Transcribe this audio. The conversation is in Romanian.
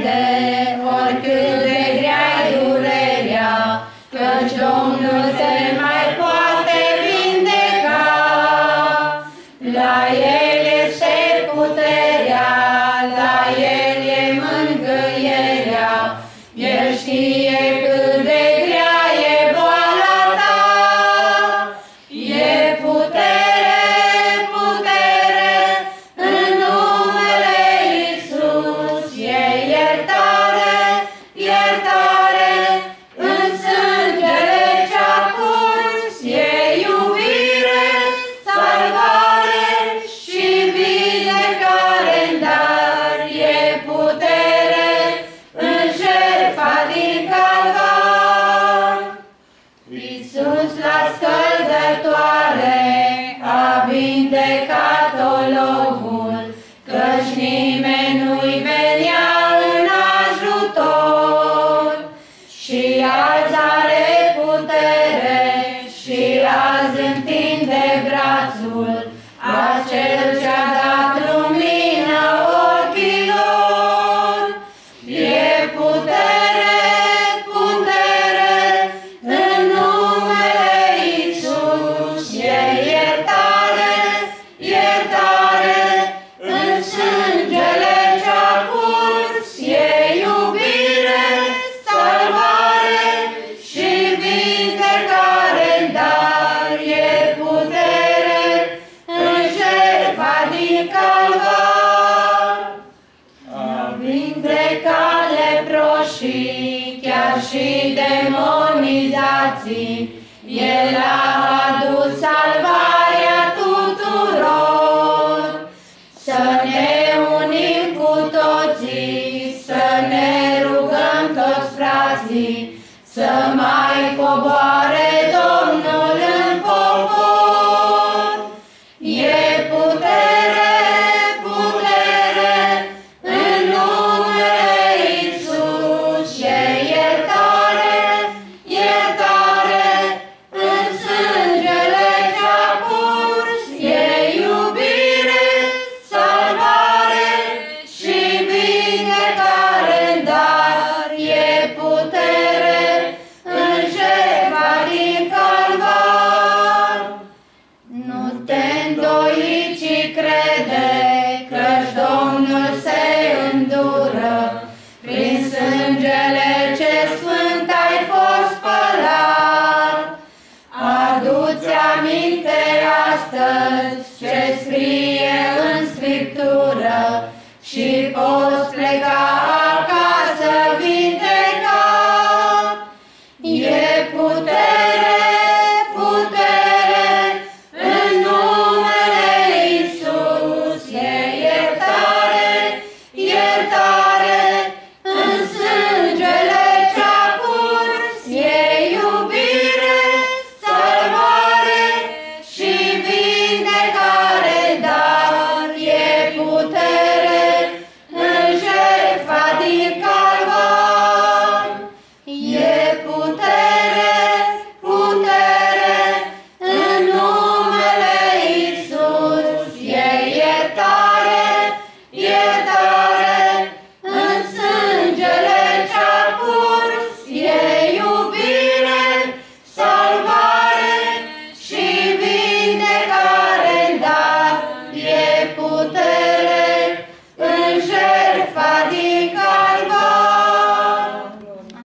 crede, oricât de grea durerea, căci Domnul te mai poate vindeca. La El este puterea, la El e mângâierea, El știe leproșii, chiar și demonizații, El a adus salvarea tuturor. Să ne unim cu toții, să ne rugăm toți frații, să mai coboare neîndoit și crede că Domnul se îndură prin sângele ce sfânt ai fost spălat. Aduți aminte astăzi ce